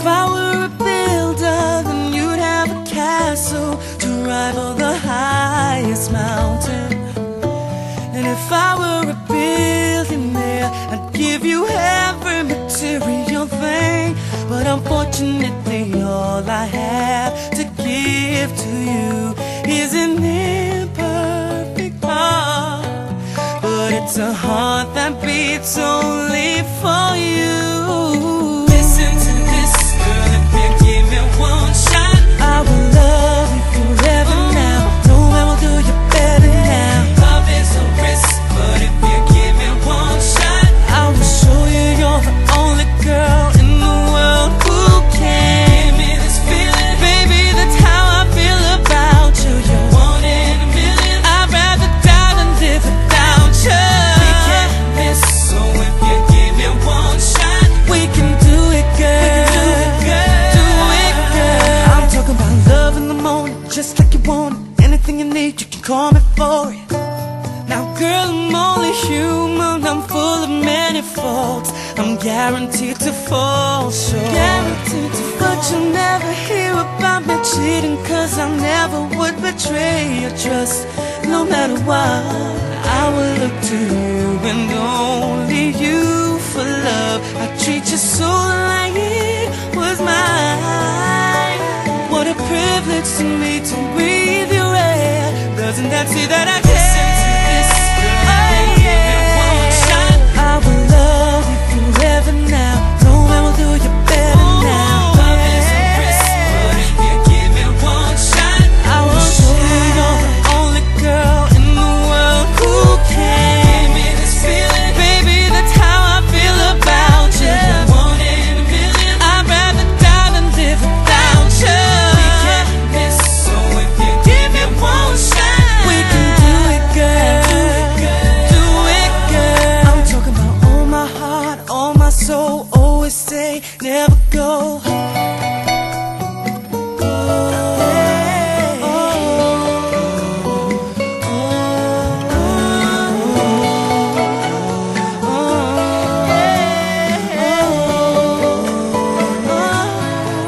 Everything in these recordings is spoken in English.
if I were a builder, then you'd have a castle to rival the highest mountain. And if I were a billionaire, I'd give you every material thing. But unfortunately, all I have to give to you is an imperfect heart. But it's a heart that beats only for you. Anything you need, you can call me for it. Now, girl, I'm only human. I'm full of many faults. I'm guaranteed to fall short. Guaranteed to fall But you'll never hear about me cheating. Cause I never would betray your trust. No matter what, I will look to you and only you for love. I treat you so like it was mine. What a privilege to me to air. That say that Never go.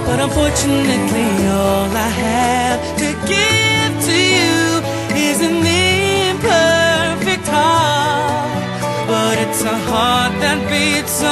But unfortunately, all I have to give to you is an imperfect heart. But it's a heart that beats